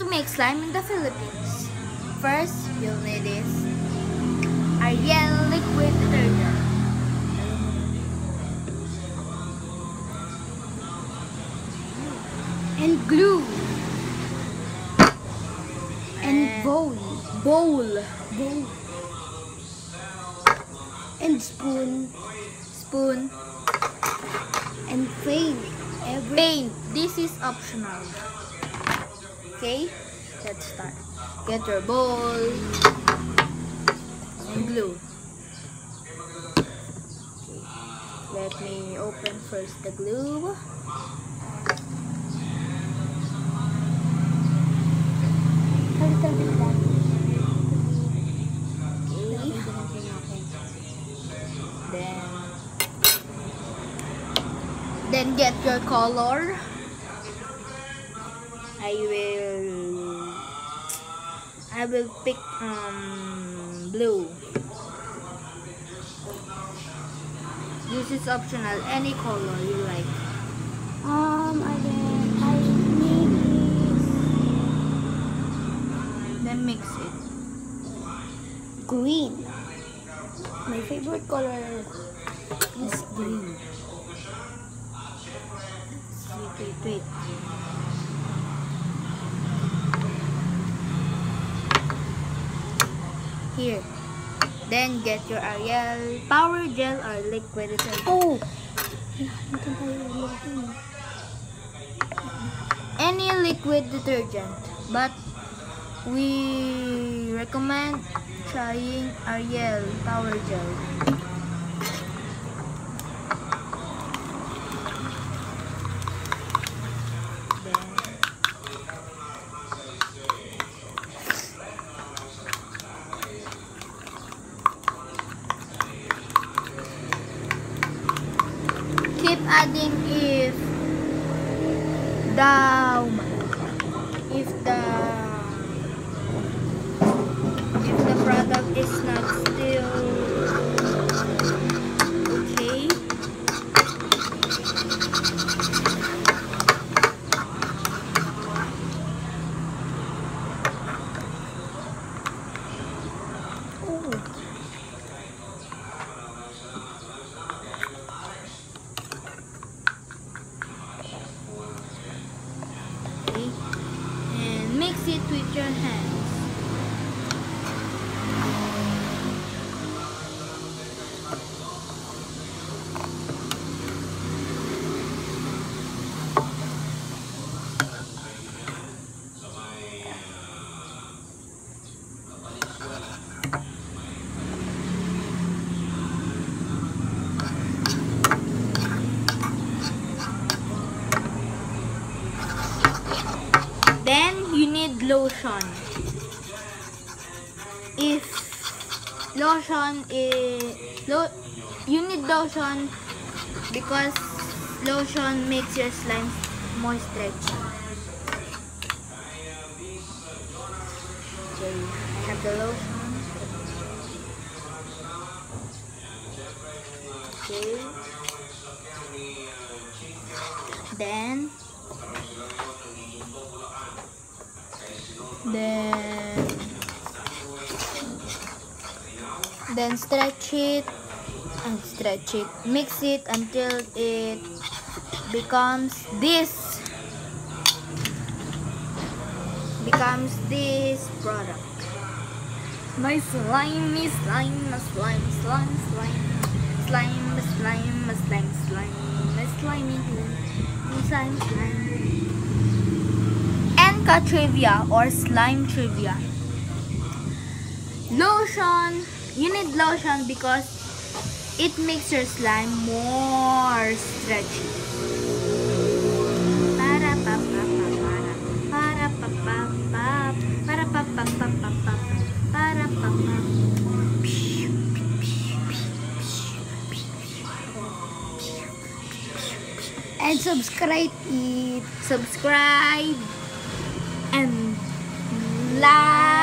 to make slime in the Philippines? First, you'll need this Ariel liquid detergent. And glue. And bowl. Bowl. Bowl. And spoon. Spoon. And paint. Paint. This is optional. Okay? Let's start. Get your bowl. And glue. Okay. Let me open first the glue. Then get your color. I will, I will pick um blue. This is optional. Any color you like. Um, again, I need Then mix it. green. My favorite color is green. Wait, wait, wait. Here. Then get your Ariel power gel or liquid detergent. Oh! Nakalimutan tayo ulit. Any liquid detergent, but we recommend trying Ariel power gel. Adding if the if the if the product is not lotion. If lotion is lo, you need lotion because lotion makes your slime more stretchy. Okay, I have the lotion. Okay. Then then then stretch it and stretch it. Mix it until it becomes this. Becomes this product. My slimy slime slime slime slime. Slime slime my slime slime my slimy my slime slime Trivia or slime trivia. Lotion. You need lotion because it makes your slime more stretchy. And subscribe it. Subscribe and like